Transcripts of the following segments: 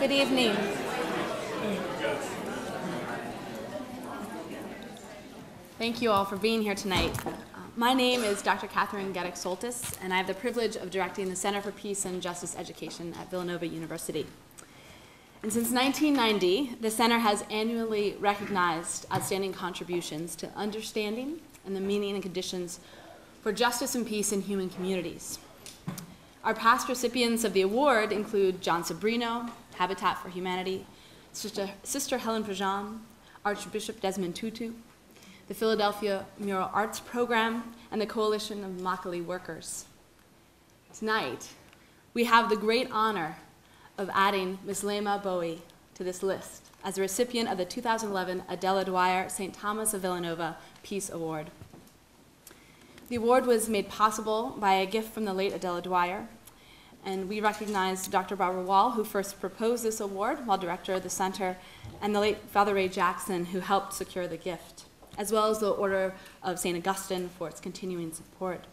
Good evening. Thank you all for being here tonight. My name is Dr. Kathryn Getek Soltis, and I have the privilege of directing the Center for Peace and Justice Education at Villanova University. And since 1990, the center has annually recognized outstanding contributions to understanding and the meaning and conditions for justice and peace in human communities. Our past recipients of the award include Jon Sobrino, Habitat for Humanity, Sister, Sister Helen Prejean, Archbishop Desmond Tutu, the Philadelphia Mural Arts Program, and the Coalition of Immokalee Workers. Tonight, we have the great honor of adding Ms. Leymah Gbowee to this list as a recipient of the 2011 Adela Dwyer St. Thomas of Villanova Peace Award. The award was made possible by a gift from the late Adela Dwyer, and we recognize Dr. Barbara Wall, who first proposed this award while director of the center, and the late Father Ray Jackson, who helped secure the gift as well as the Order of St. Augustine for its continuing support.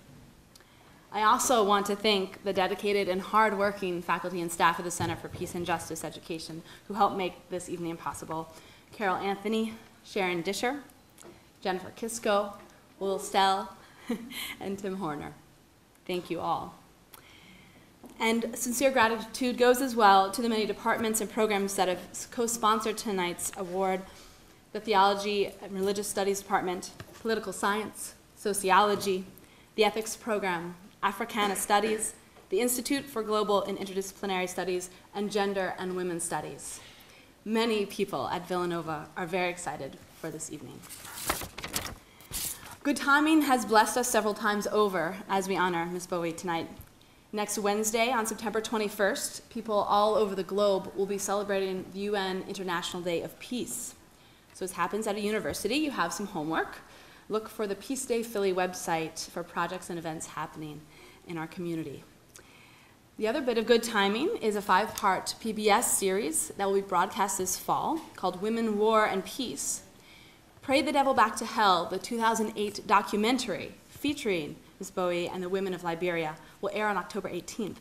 I also want to thank the dedicated and hardworking faculty and staff of the Center for Peace and Justice Education who helped make this evening possible. Carol Anthony, Sharon Disher, Jennifer Kisco, Will Stell, and Tim Horner. Thank you all. And sincere gratitude goes as well to the many departments and programs that have co-sponsored tonight's award the Theology and Religious Studies Department, Political Science, Sociology, the Ethics Program, Africana Studies, the Institute for Global and Interdisciplinary Studies, and Gender and Women's Studies. Many people at Villanova are very excited for this evening. Good timing has blessed us several times over as we honor Ms. Gbowee tonight. Next Wednesday, on September 21st, people all over the globe will be celebrating the UN International Day of Peace. So as happens at a university, you have some homework. Look for the Peace Day Philly website for projects and events happening in our community. The other bit of good timing is a five-part PBS series that will be broadcast this fall called Women, War, and Peace. Pray the Devil Back to Hell, the 2008 documentary featuring Ms. Gbowee and the women of Liberia, will air on October 18th.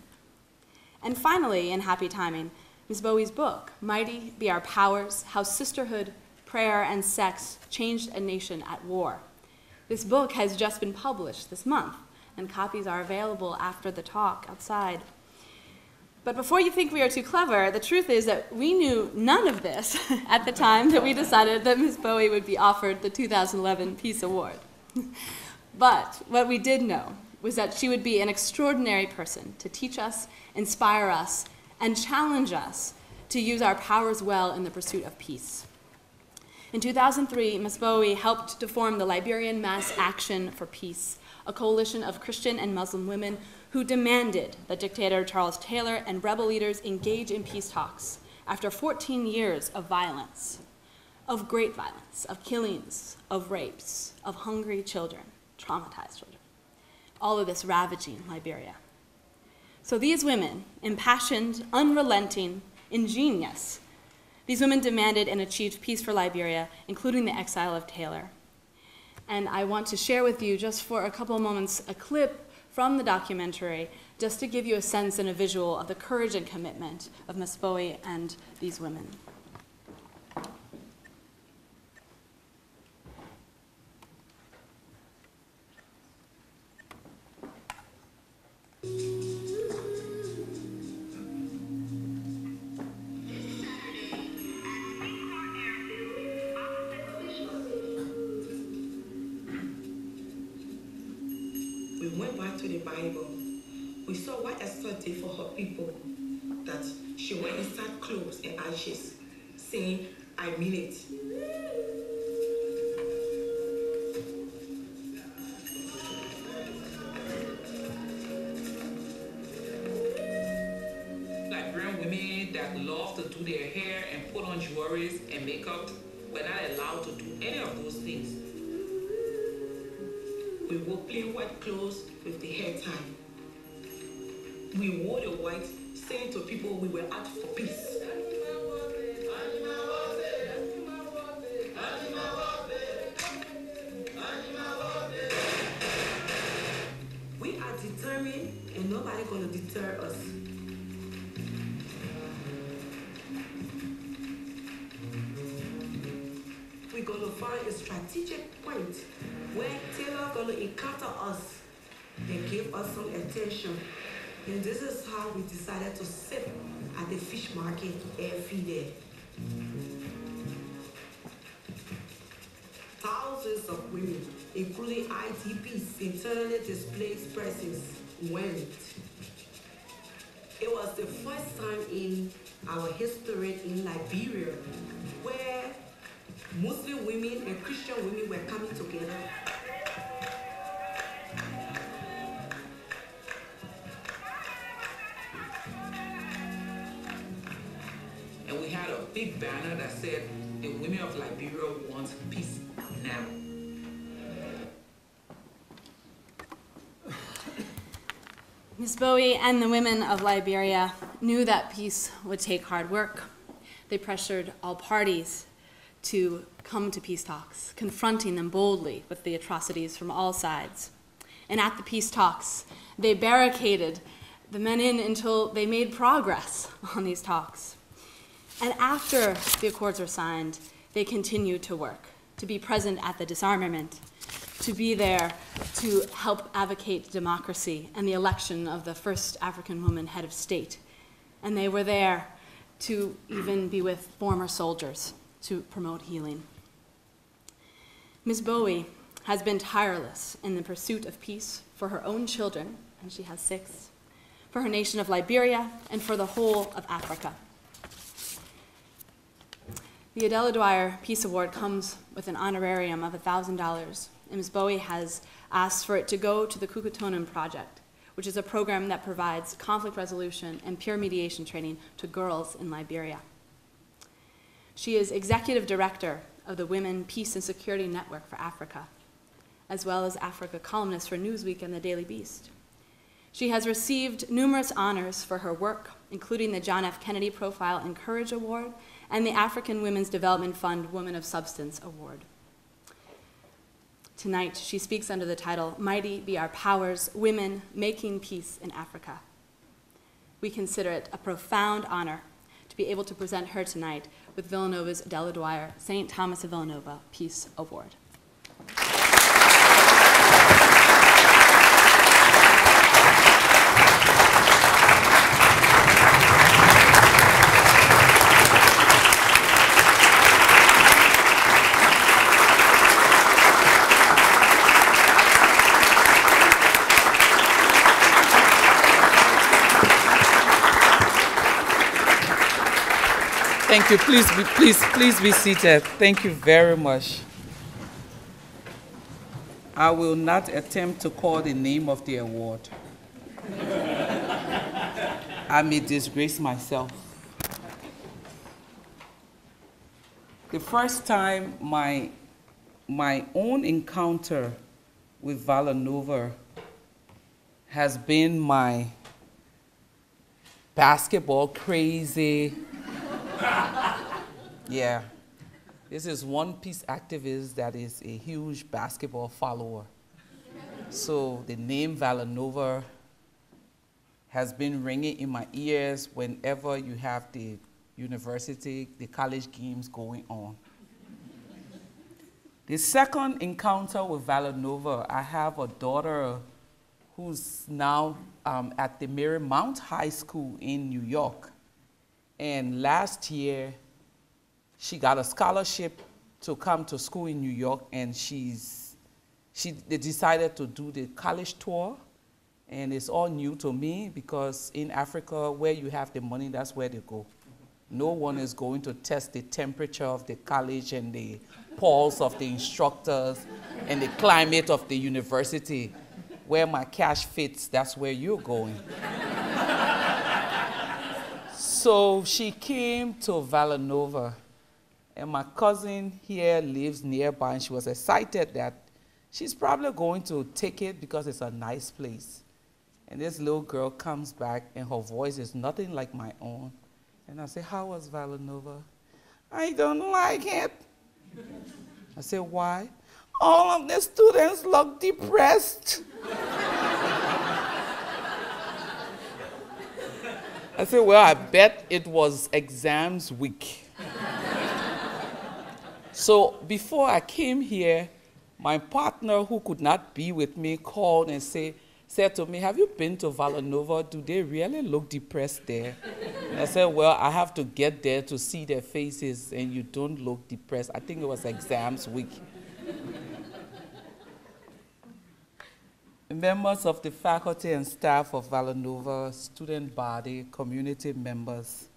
And finally, in happy timing, Ms. Gbowee's book, Mighty Be Our Powers, How Sisterhood prayer, and sex changed a nation at war. This book has just been published this month, and copies are available after the talk outside. But before you think we are too clever, the truth is that we knew none of this at the time that we decided that Ms. Gbowee would be offered the 2011 Peace Award. but what we did know was that she would be an extraordinary person to teach us, inspire us, and challenge us to use our powers well in the pursuit of peace. In 2003, Ms. Gbowee helped to form the Liberian Mass Action for Peace, a coalition of Christian and Muslim women who demanded that dictator Charles Taylor and rebel leaders engage in peace talks after 14 years of violence, of great violence, of killings, of rapes, of hungry children, traumatized children. All of this ravaging Liberia. So these women, impassioned, unrelenting, ingenious, these women demanded and achieved peace for Liberia, including the exile of Taylor. And I want to share with you, just for a couple moments, a clip from the documentary, just to give you a sense and a visual of the courage and commitment of Miss Gbowee and these women. Bible, we saw what Esther did for her people, that she went inside clothes and ashes, saying, I mean it. Women that love to do their hair and put on jewelry and makeup were not allowed to do any of those things. We wore plain white clothes with the hair tie. We wore the white, saying to people we were out for peace. Find a strategic point where Taylor gonna encounter us and give us some attention. And this is how we decided to sit at the fish market every day. Thousands of women, including IDPs, internally displaced persons, went. It was the first time in our history in Liberia Muslim women and Christian women were coming together. And we had a big banner that said, the women of Liberia want peace now. Ms. Gbowee and the women of Liberia knew that peace would take hard work. They pressured all parties to come to peace talks, confronting them boldly with the atrocities from all sides. And at the peace talks, they barricaded the men in until they made progress on these talks. And after the accords were signed, they continued to work, to be present at the disarmament, to be there to help advocate democracy and the election of the first African woman head of state. And they were there to even be with former soldiers to promote healing. Ms. Gbowee has been tireless in the pursuit of peace for her own children, and she has six, for her nation of Liberia, and for the whole of Africa. The Adela Dwyer Peace Award comes with an honorarium of $1,000, and Ms. Gbowee has asked for it to go to the Kukatonim Project, which is a program that provides conflict resolution and peer mediation training to girls in Liberia. She is executive director of the Women, Peace, and Security Network for Africa, as well as Africa columnist for Newsweek and the Daily Beast. She has received numerous honors for her work, including the John F. Kennedy Profile and Courage Award and the African Women's Development Fund Woman of Substance Award. Tonight, she speaks under the title Mighty Be Our Powers Women Making Peace in Africa. We consider it a profound honor to be able to present her tonight with Villanova's Adela Dwyer St. Thomas of Villanova Peace Award. Thank you. Please be, please, please be seated. Thank you very much. I will not attempt to call the name of the award. I may disgrace myself. The first time my, my own encounter with Villanova has been my basketball crazy yeah. This is one peace activist that is a huge basketball follower. So the name Villanova has been ringing in my ears whenever you have the university, the college games going on. The second encounter with Villanova, I have a daughter who's now um, at the Marymount High School in New York. And last year, she got a scholarship to come to school in New York, and she's, she, they decided to do the college tour. And it's all new to me because in Africa, where you have the money, that's where they go. No one is going to test the temperature of the college and the pulse of the instructors and the climate of the university. Where my cash fits, that's where you're going. so she came to Villanova and my cousin here lives nearby, and she was excited that she's probably going to take it because it's a nice place. And this little girl comes back, and her voice is nothing like my own. And I say, How was Villanova? I don't like it. I say, Why? All of the students look depressed. I said, Well, I bet it was exams week. So before I came here, my partner who could not be with me called and say, said to me, Have you been to Villanova? Do they really look depressed there? And I said, Well, I have to get there to see their faces, and you don't look depressed. I think it was exams week. Members of the faculty and staff of Villanova, student body, community members,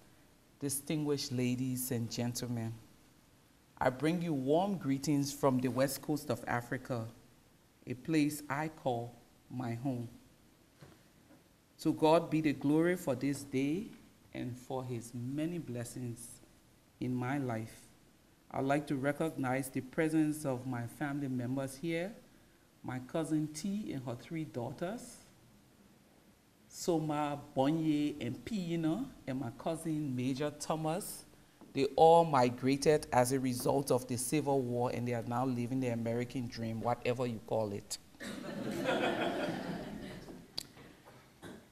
distinguished ladies and gentlemen. I bring you warm greetings from the west coast of Africa, a place I call my home. To God be the glory for this day and for his many blessings in my life. I'd like to recognize the presence of my family members here, my cousin T and her three daughters, Soma, Bonye, and Pina, and my cousin Major Thomas, they all migrated as a result of the Civil War and they are now living the American dream, whatever you call it.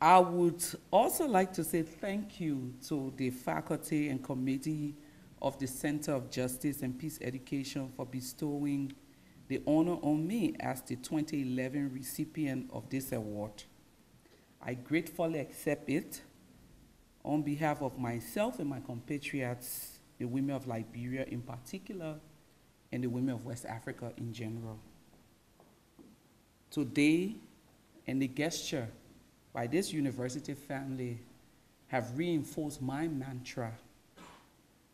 I would also like to say thank you to the faculty and committee of the Center of Justice and Peace Education for bestowing the honor on me as the 2011 recipient of this award. I gratefully accept it on behalf of myself and my compatriots, the women of Liberia in particular, and the women of West Africa in general. Today, and the gesture by this university family have reinforced my mantra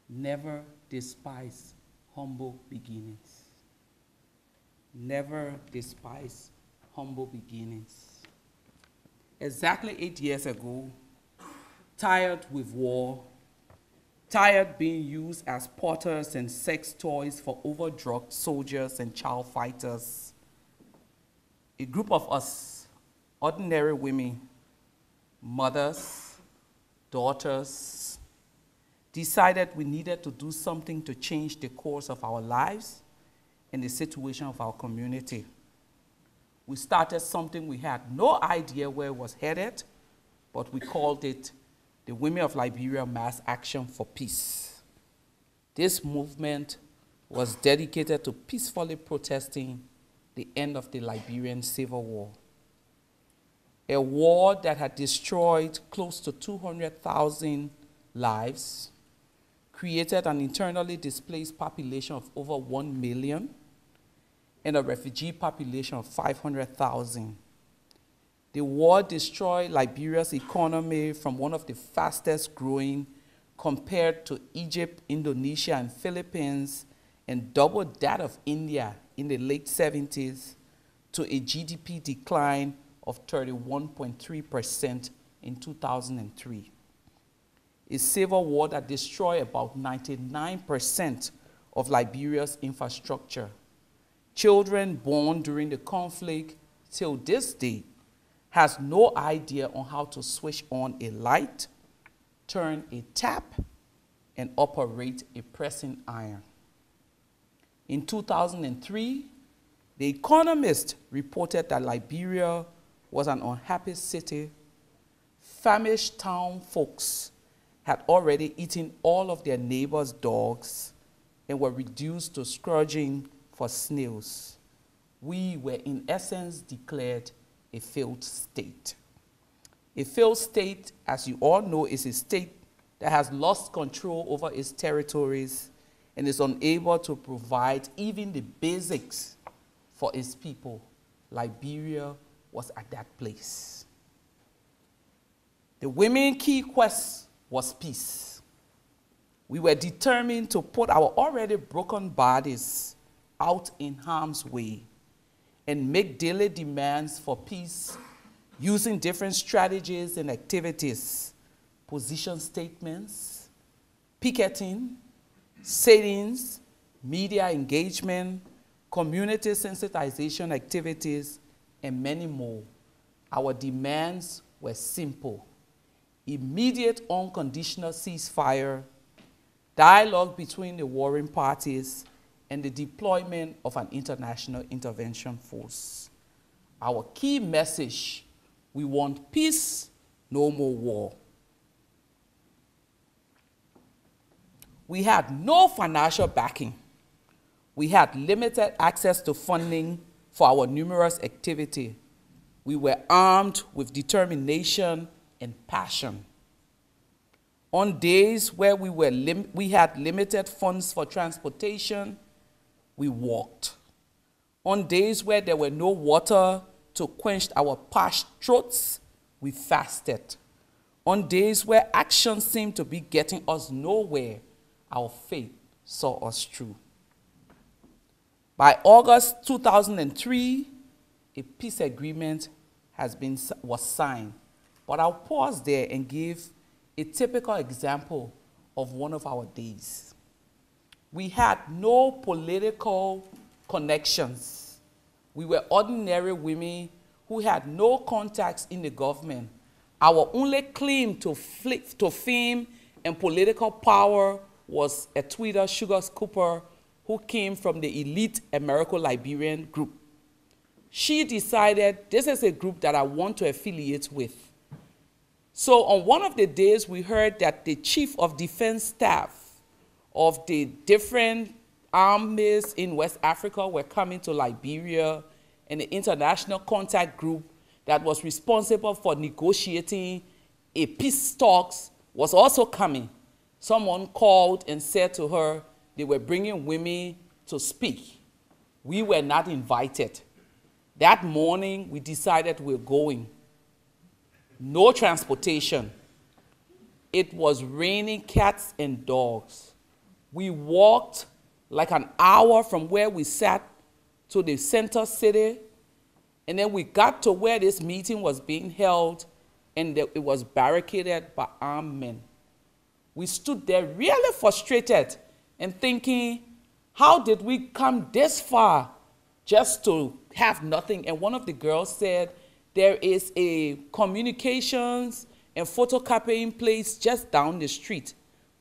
never despise humble beginnings. Never despise humble beginnings. Exactly eight years ago, tired with war, tired being used as porters and sex toys for overdrugged soldiers and child fighters. A group of us, ordinary women, mothers, daughters, decided we needed to do something to change the course of our lives and the situation of our community. We started something we had no idea where it was headed, but we called it the Women of Liberia Mass Action for Peace. This movement was dedicated to peacefully protesting the end of the Liberian Civil War. A war that had destroyed close to 200,000 lives, created an internally displaced population of over 1 million, and a refugee population of 500,000. The war destroyed Liberia's economy from one of the fastest growing compared to Egypt, Indonesia, and Philippines, and double that of India in the late 70s to a GDP decline of 31.3% in 2003. A civil war that destroyed about 99% of Liberia's infrastructure. Children born during the conflict till this day has no idea on how to switch on a light, turn a tap, and operate a pressing iron. In 2003, The Economist reported that Liberia was an unhappy city. Famished town folks had already eaten all of their neighbors' dogs and were reduced to scourging for snails. We were, in essence, declared a failed state. A failed state, as you all know, is a state that has lost control over its territories and is unable to provide even the basics for its people. Liberia was at that place. The women key quest was peace. We were determined to put our already broken bodies out in harm's way and make daily demands for peace using different strategies and activities, position statements, picketing, sittings, media engagement, community sensitization activities, and many more. Our demands were simple immediate unconditional ceasefire, dialogue between the warring parties, and the deployment of an international intervention force. Our key message we want peace, no more war. We had no financial backing. We had limited access to funding for our numerous activity. We were armed with determination and passion. On days where we, were we had limited funds for transportation, we walked. On days where there were no water to quench our parched throats, we fasted. On days where action seemed to be getting us nowhere, our faith saw us through. By August 2003, a peace agreement has been, was signed. But I'll pause there and give a typical example of one of our days. We had no political connections. We were ordinary women who had no contacts in the government. Our only claim to, flip, to fame and political power was a Etweda Sugar Cooper who came from the elite American Liberian group. She decided this is a group that I want to affiliate with. So on one of the days, we heard that the chief of defense staff of the different armies in West Africa were coming to Liberia, and the international contact group that was responsible for negotiating a peace talks was also coming. Someone called and said to her they were bringing women to speak. We were not invited. That morning, we decided we we're going. No transportation. It was raining cats and dogs. We walked like an hour from where we sat to the center city, and then we got to where this meeting was being held, and it was barricaded by armed men. We stood there really frustrated and thinking, how did we come this far just to have nothing? And one of the girls said, there is a communications and photocopying place just down the street.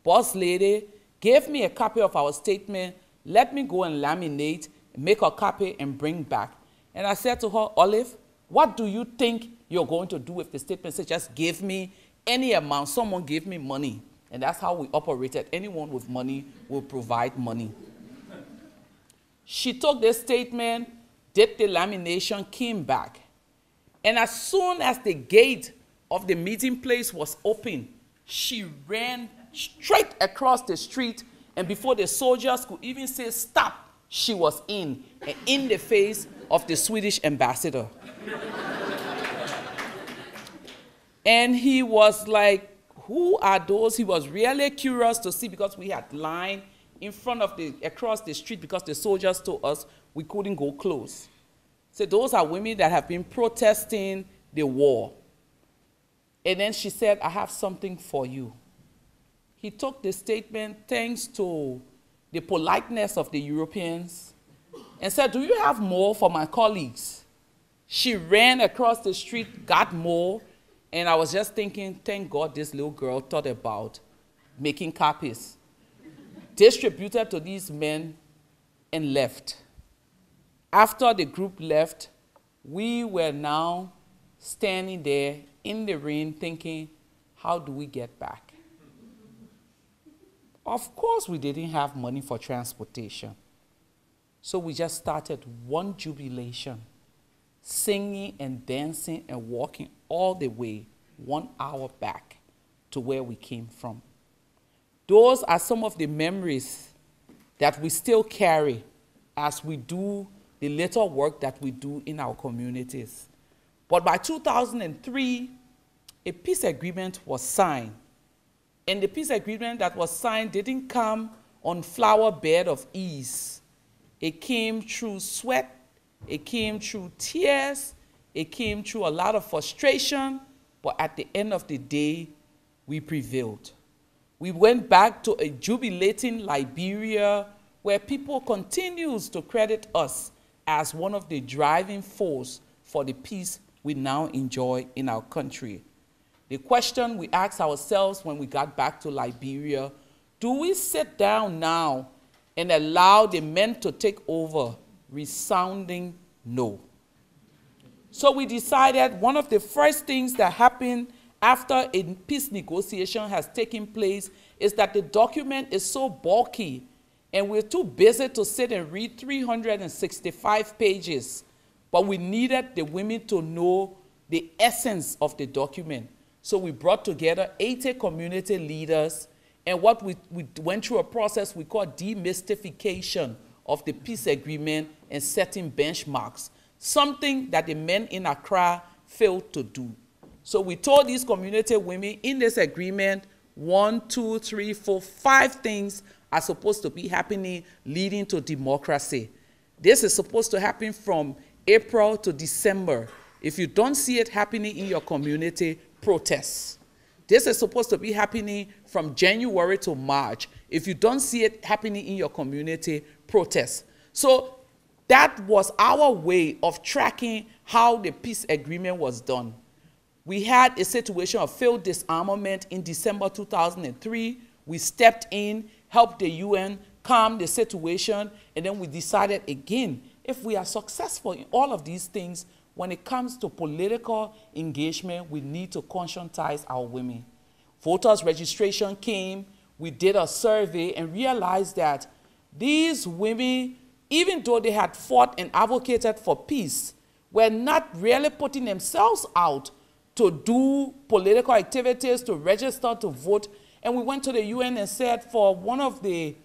Boss lady gave me a copy of our statement, let me go and laminate, make a copy and bring back. And I said to her, Olive, what do you think you're going to do with the statement? Say, just give me any amount. Someone gave me money. And that's how we operated. Anyone with money will provide money. She took this statement, did the lamination, came back. And as soon as the gate of the meeting place was open, she ran straight across the street. And before the soldiers could even say stop, she was in, and in the face of the Swedish ambassador. and he was like, who are those? He was really curious to see because we had line in front of the, across the street because the soldiers told us we couldn't go close. So those are women that have been protesting the war. And then she said, I have something for you. He took the statement thanks to the politeness of the Europeans and said, Do you have more for my colleagues? She ran across the street, got more, and I was just thinking, thank God this little girl thought about making copies. Distributed to these men and left. After the group left, we were now standing there in the rain thinking, how do we get back? Of course, we didn't have money for transportation. So we just started one jubilation singing and dancing and walking all the way one hour back to where we came from. Those are some of the memories that we still carry as we do the little work that we do in our communities. But by 2003, a peace agreement was signed. And the peace agreement that was signed didn't come on flower bed of ease. It came through sweat it came through tears, it came through a lot of frustration, but at the end of the day, we prevailed. We went back to a jubilating Liberia where people continues to credit us as one of the driving force for the peace we now enjoy in our country. The question we asked ourselves when we got back to Liberia, do we sit down now and allow the men to take over resounding no. So we decided one of the first things that happened after a peace negotiation has taken place is that the document is so bulky And we're too busy to sit and read 365 pages, but we needed the women to know the essence of the document. So we brought together 80 community leaders, and what we, we went through a process we call demystification of the peace agreement and setting benchmarks, something that the men in Accra failed to do. So we told these community women in this agreement, one, two, three, four, five things are supposed to be happening leading to democracy. This is supposed to happen from April to December. If you don't see it happening in your community, protest. This is supposed to be happening from January to March. If you don't see it happening in your community, protest. So that was our way of tracking how the peace agreement was done. We had a situation of failed disarmament in December 2003. We stepped in, helped the UN calm the situation, and then we decided again if we are successful in all of these things, when it comes to political engagement, we need to conscientize our women. Voters registration came, we did a survey and realized that these women, even though they had fought and advocated for peace, were not really putting themselves out to do political activities, to register to vote. And we went to the UN and said, for one of the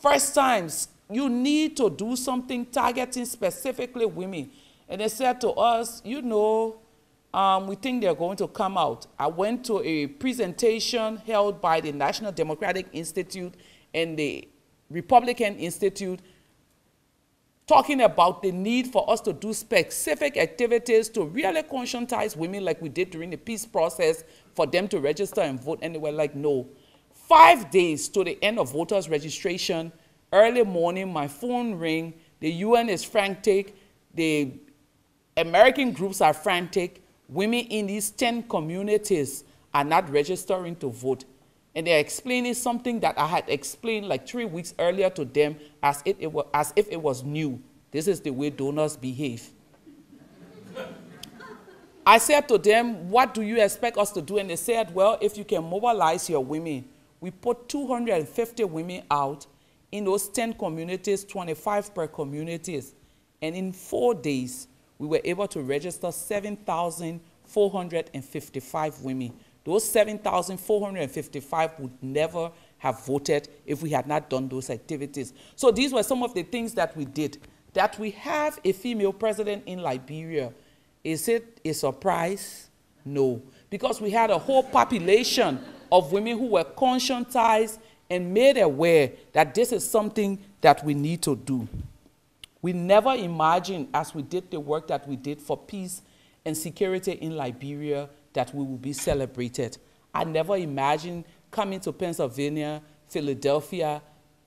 first times, you need to do something targeting specifically women. And they said to us, you know, um, we think they're going to come out. I went to a presentation held by the National Democratic Institute and the Republican Institute talking about the need for us to do specific activities to really conscientize women like we did during the peace process for them to register and vote. And they were like, no. Five days to the end of voters registration, early morning, my phone ring, the UN is frantic, the American groups are frantic, women in these 10 communities are not registering to vote. And they're explaining something that I had explained like three weeks earlier to them as if it, were, as if it was new. This is the way donors behave. I said to them, What do you expect us to do? And they said, Well, if you can mobilize your women, we put 250 women out in those 10 communities, 25 per communities. And in four days, we were able to register 7,455 women. Those 7,455 would never have voted if we had not done those activities. So these were some of the things that we did. That we have a female president in Liberia, is it a surprise? No. Because we had a whole population of women who were conscientized and made aware that this is something that we need to do. We never imagined, as we did the work that we did for peace and security in Liberia, that we would be celebrated. I never imagined coming to Pennsylvania, Philadelphia,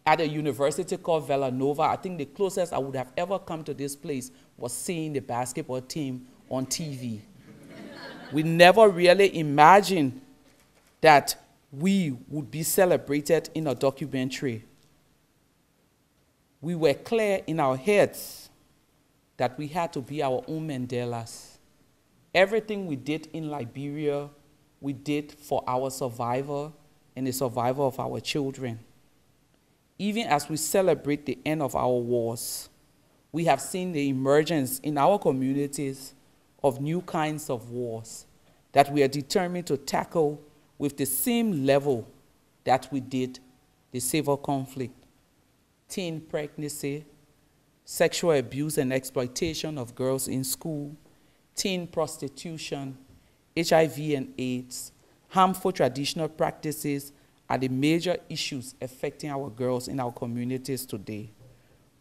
at a university called Villanova. I think the closest I would have ever come to this place was seeing the basketball team on TV. we never really imagined that we would be celebrated in a documentary we were clear in our heads that we had to be our own Mandelas. Everything we did in Liberia, we did for our survival and the survival of our children. Even as we celebrate the end of our wars, we have seen the emergence in our communities of new kinds of wars that we are determined to tackle with the same level that we did the civil conflict teen pregnancy, sexual abuse and exploitation of girls in school, teen prostitution, HIV and AIDS, harmful traditional practices are the major issues affecting our girls in our communities today.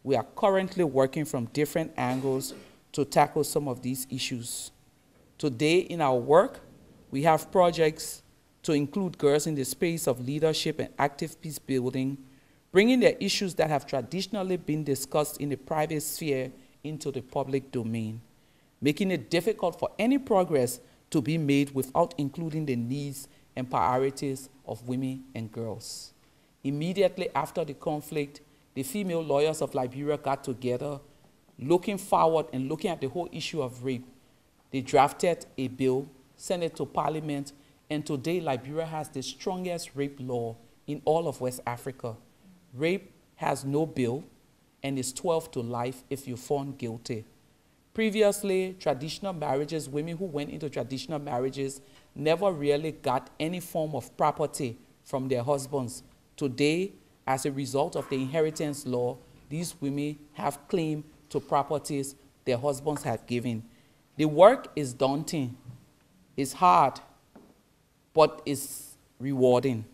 We are currently working from different angles to tackle some of these issues. Today in our work, we have projects to include girls in the space of leadership and active peace building bringing the issues that have traditionally been discussed in the private sphere into the public domain, making it difficult for any progress to be made without including the needs and priorities of women and girls. Immediately after the conflict, the female lawyers of Liberia got together, looking forward and looking at the whole issue of rape. They drafted a bill, sent it to Parliament, and today Liberia has the strongest rape law in all of West Africa rape has no bill and is 12 to life if you're found guilty. Previously, traditional marriages, women who went into traditional marriages never really got any form of property from their husbands. Today, as a result of the inheritance law, these women have claim to properties their husbands have given. The work is daunting, it's hard, but it's rewarding.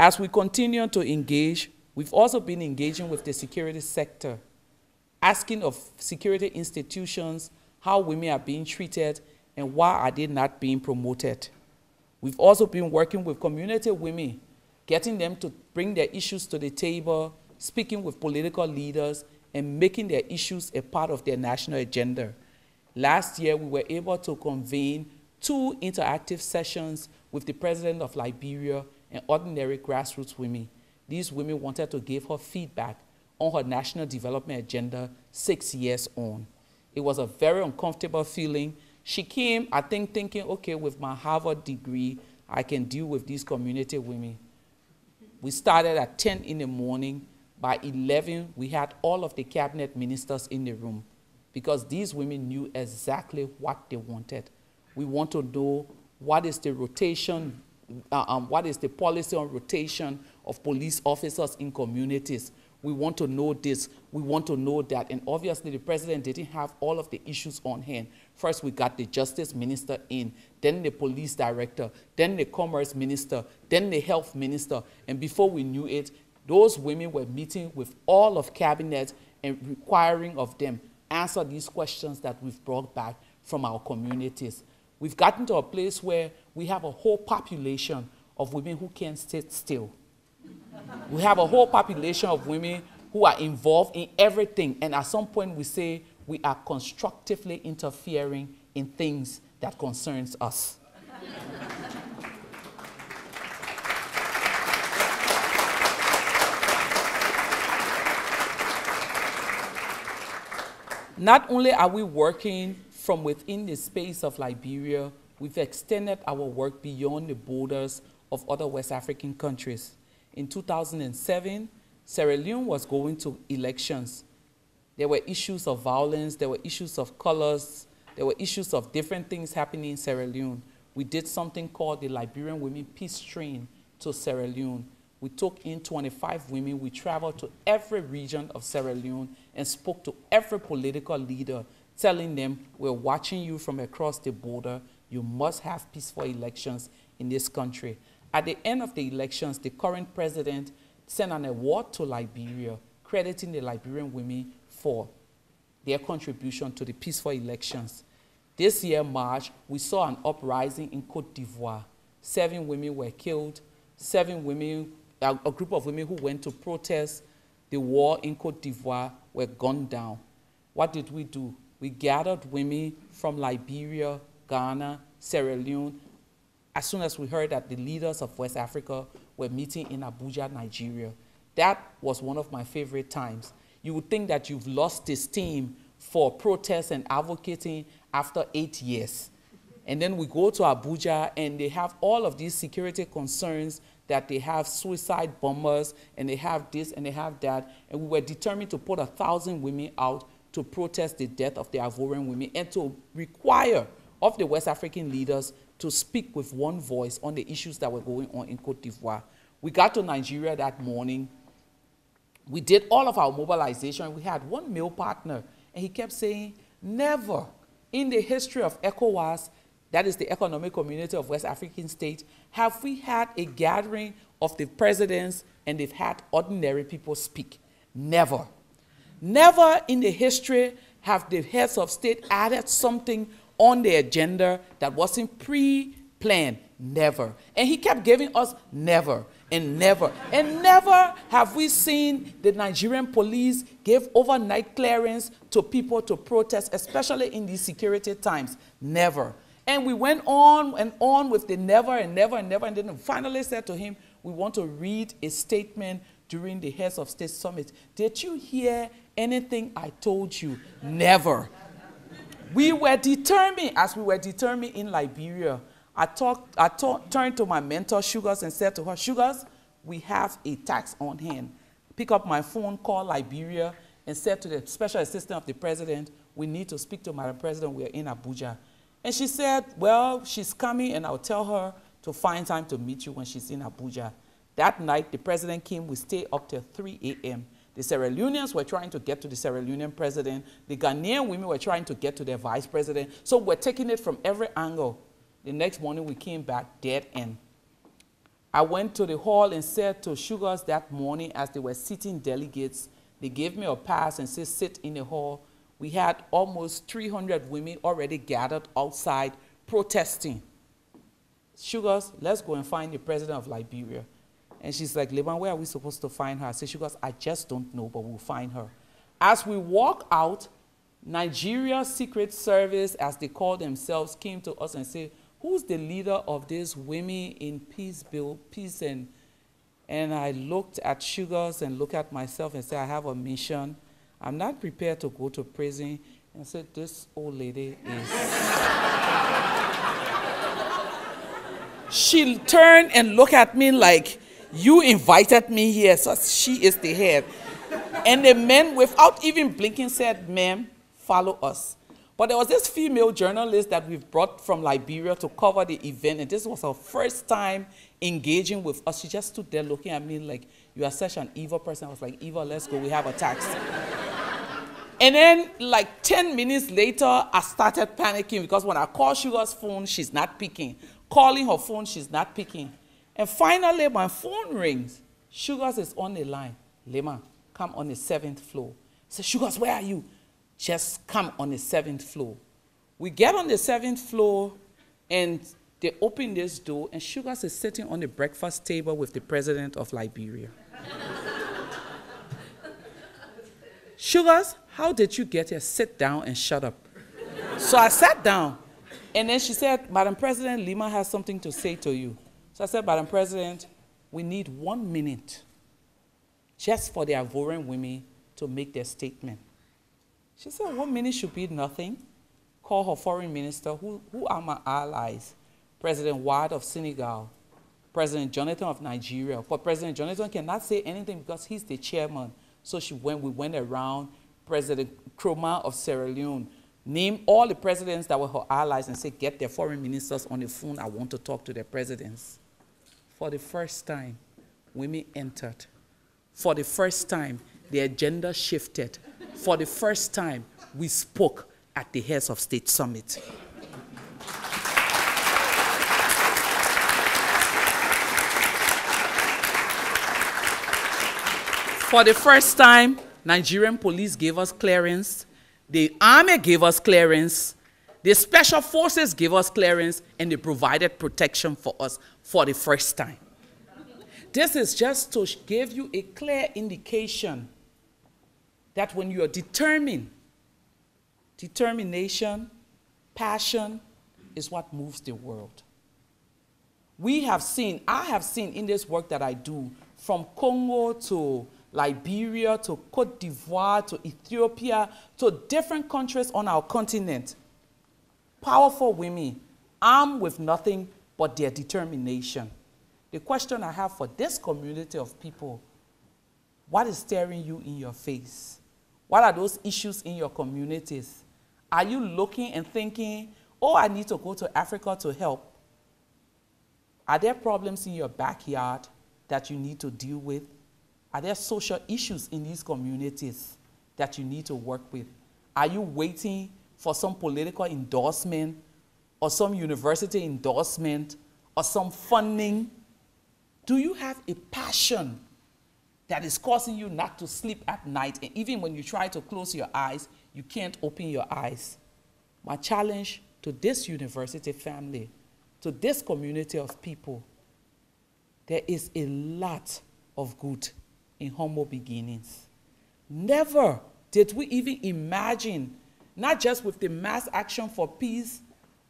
As we continue to engage, we've also been engaging with the security sector, asking of security institutions how women are being treated and why are they not being promoted. We've also been working with community women, getting them to bring their issues to the table, speaking with political leaders, and making their issues a part of their national agenda. Last year, we were able to convene two interactive sessions with the president of Liberia and ordinary grassroots women. These women wanted to give her feedback on her national development agenda six years on. It was a very uncomfortable feeling. She came, I think, thinking, okay, with my Harvard degree, I can deal with these community women. We started at 10 in the morning. By 11, we had all of the cabinet ministers in the room because these women knew exactly what they wanted. We want to know what is the rotation, um, what is the policy on rotation of police officers in communities. We want to know this, we want to know that. And obviously, the president didn't have all of the issues on hand. First, we got the justice minister in, then the police director, then the commerce minister, then the health minister. And before we knew it, those women were meeting with all of cabinet and requiring of them answer these questions that we've brought back from our communities. We've gotten to a place where we have a whole population of women who can't sit still. we have a whole population of women who are involved in everything, and at some point we say we are constructively interfering in things that concerns us. Not only are we working from within the space of Liberia, we've extended our work beyond the borders of other West African countries. In 2007, Sierra Leone was going to elections. There were issues of violence, there were issues of colors, there were issues of different things happening in Sierra Leone. We did something called the Liberian Women Peace Train to Sierra Leone. We took in 25 women. We traveled to every region of Sierra Leone and spoke to every political leader, telling them, We're watching you from across the border. You must have peaceful elections in this country. At the end of the elections, the current president sent an award to Liberia, crediting the Liberian women for their contribution to the peaceful elections. This year, March, we saw an uprising in Cote d'Ivoire. Seven women were killed, seven women a, a group of women who went to protest the war in Cote d'Ivoire were gunned down. What did we do? We gathered women from Liberia, Ghana, Sierra Leone, as soon as we heard that the leaders of West Africa were meeting in Abuja, Nigeria. That was one of my favorite times. You would think that you've lost the steam for protest and advocating after eight years. And then we go to Abuja and they have all of these security concerns that they have suicide bombers and they have this and they have that. And we were determined to put a thousand women out to protest the death of the Ivorian women and to require of the West African leaders to speak with one voice on the issues that were going on in Cote d'Ivoire. We got to Nigeria that morning. We did all of our mobilization. We had one male partner, and he kept saying, Never in the history of ECOWAS that is the Economic Community of West African States, have we had a gathering of the presidents and they've had ordinary people speak? Never. Never in the history have the heads of state added something on the agenda that wasn't pre-planned. Never. And he kept giving us never and never. And never have we seen the Nigerian police give overnight clearance to people to protest, especially in these security times. Never. And we went on and on with the never and never and never. And then finally said to him, We want to read a statement during the Heads of State Summit. Did you hear anything I told you? Never. We were determined, as we were determined in Liberia. I, talked, I talk, turned to my mentor, Sugars, and said to her, Sugars, we have a tax on hand. pick up my phone, call Liberia, and said to the special assistant of the president, we need to speak to Madam President, we're in Abuja. And she said, well, she's coming and I'll tell her to find time to meet you when she's in Abuja. That night, the president came, we stayed up till 3 a.m. The Sierra Leoneans were trying to get to the Sierra Leonean president. The Ghanaian women were trying to get to their vice president. So we're taking it from every angle. The next morning, we came back dead end. I went to the hall and said to Sugars that morning as they were sitting delegates, they gave me a pass and said, sit in the hall. We had almost 300 women already gathered outside protesting. Sugars, let's go and find the president of Liberia. And she's like, Leban, where are we supposed to find her? So she goes, I just don't know, but we'll find her. As we walk out, Nigeria Secret Service, as they call themselves, came to us and said, who's the leader of this women in peace bill, peace and and I looked at Sugars and looked at myself and said, I have a mission. I'm not prepared to go to prison. And I said, this old lady is. she turned and looked at me like, you invited me here, so she is the head. and the men, without even blinking, said, ma'am, follow us. But there was this female journalist that we've brought from Liberia to cover the event, and this was her first time engaging with us. She just stood there looking at me like, you are such an evil person. I was like, Evil, let's go, we have a taxi. and then like 10 minutes later, I started panicking because when I call Sugar's phone, she's not picking. Calling her phone, she's not picking. And finally, my phone rings. Sugars is on the line. Leymah, come on the seventh floor. Said, Sugars, where are you? just come on the seventh floor. We get on the seventh floor and they open this door, and Sugars is sitting on the breakfast table with the president of Liberia. Sugars, how did you get here? Sit down and shut up. so I sat down, and then she said, Madam President, Leymah has something to say to you. So I said, Madam President, we need one minute just for the Ivorian women to make their statement. She said, one minute should be nothing. Call her foreign minister, who, who are my allies? President Wade of Senegal, President Jonathan of Nigeria. But President Jonathan cannot say anything because he's the chairman. So she went, we went around, President Koroma of Sierra Leone, name all the presidents that were her allies and say, get their foreign ministers on the phone. I want to talk to their presidents. For the first time, women entered. For the first time, the agenda shifted for the first time, we spoke at the Heads of State Summit. For the first time, Nigerian police gave us clearance, the army gave us clearance, the special forces gave us clearance, and they provided protection for us for the first time. This is just to give you a clear indication that when you are determined, determination, passion is what moves the world. We have seen, I have seen in this work that I do, from Congo to Liberia to Cote d'Ivoire to Ethiopia to different countries on our continent, powerful women armed with nothing but their determination. The question I have for this community of people what is staring you in your face? What are those issues in your communities? Are you looking and thinking, oh, I need to go to Africa to help? Are there problems in your backyard that you need to deal with? Are there social issues in these communities that you need to work with? Are you waiting for some political endorsement or some university endorsement or some funding? Do you have a passion that is causing you not to sleep at night. And even when you try to close your eyes, you can't open your eyes. My challenge to this university family, to this community of people, there is a lot of good in humble beginnings. Never did we even imagine, not just with the mass action for peace,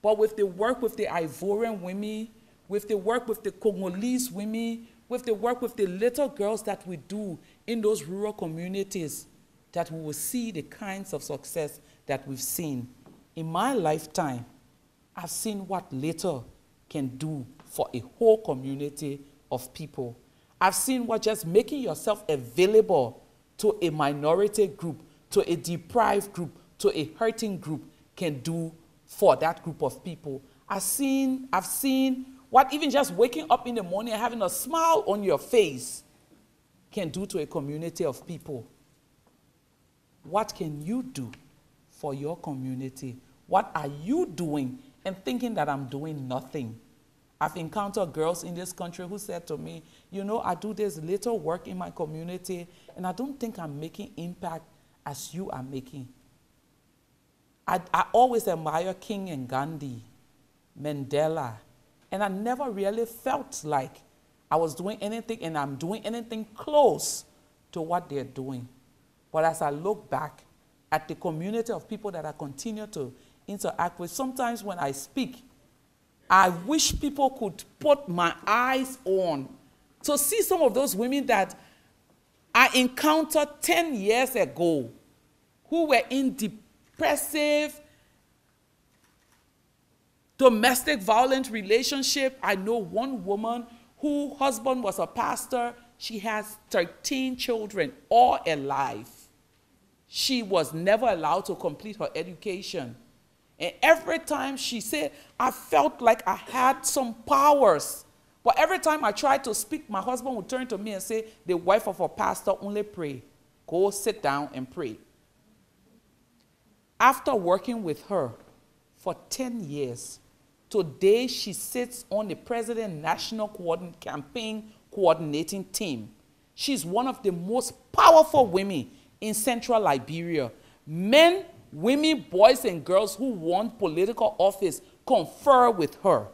but with the work with the Ivorian women, with the work with the Congolese women, with the work with the little girls that we do in those rural communities, that we will see the kinds of success that we've seen. In my lifetime, I've seen what little can do for a whole community of people. I've seen what just making yourself available to a minority group, to a deprived group, to a hurting group can do for that group of people. I've seen, I've seen what even just waking up in the morning and having a smile on your face can do to a community of people. What can you do for your community? What are you doing and thinking that I'm doing nothing? I've encountered girls in this country who said to me, You know, I do this little work in my community, and I don't think I'm making impact as you are making. I, I always admire King and Gandhi, Mandela, and I never really felt like I was doing anything and I'm doing anything close to what they're doing. But as I look back at the community of people that I continue to interact with, sometimes when I speak, I wish people could put my eyes on to see some of those women that I encountered 10 years ago who were in depressive, domestic violent relationship. I know one woman whose husband was a pastor. She has 13 children, all alive. She was never allowed to complete her education. And every time she said, I felt like I had some powers. But every time I tried to speak, my husband would turn to me and say, The wife of a pastor only pray. Go sit down and pray. After working with her for 10 years, today she sits on the President National Campaign Coordinating Team. She's one of the most powerful women in central Liberia. Men, women, boys, and girls who want political office confer with her.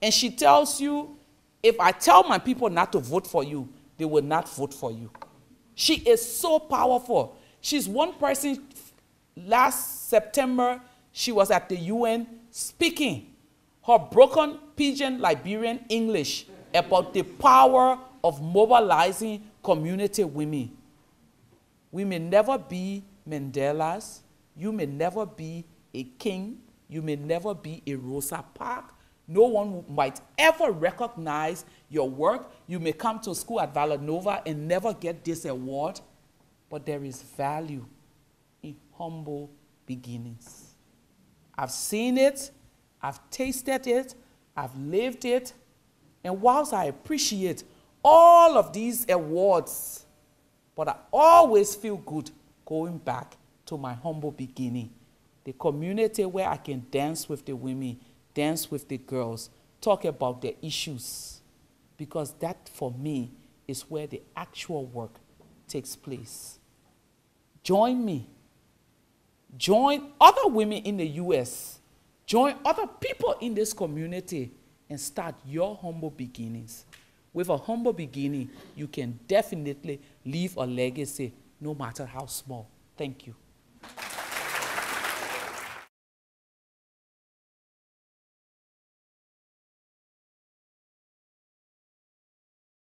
And she tells you, if I tell my people not to vote for you, they will not vote for you. She is so powerful. She's one person, last September, she was at the UN speaking her broken pidgin Liberian English about the power of mobilizing community women. We may never be Mandelas. You may never be a king. You may never be a Rosa Parks. No one might ever recognize your work. You may come to school at Villanova and never get this award, but there is value humble beginnings. I've seen it, I've tasted it, I've lived it, and whilst I appreciate all of these awards, but I always feel good going back to my humble beginning. The community where I can dance with the women, dance with the girls, talk about their issues. Because that, for me, is where the actual work takes place. Join me. Join other women in the US. Join other people in this community and start your humble beginnings. With a humble beginning, you can definitely leave a legacy, no matter how small. Thank you.